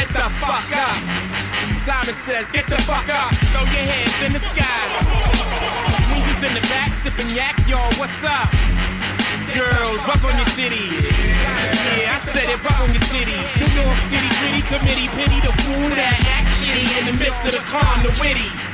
Get the fuck up. Simon says, get the fuck up, throw your hands in the sky. Weezer's in the back, sipping yak, y'all, what's up? Girls, rock on your titties. Yeah, I said it, rock on your titties. New York City, gritty committee, pity the fool that act shitty in the midst of the calm, the witty.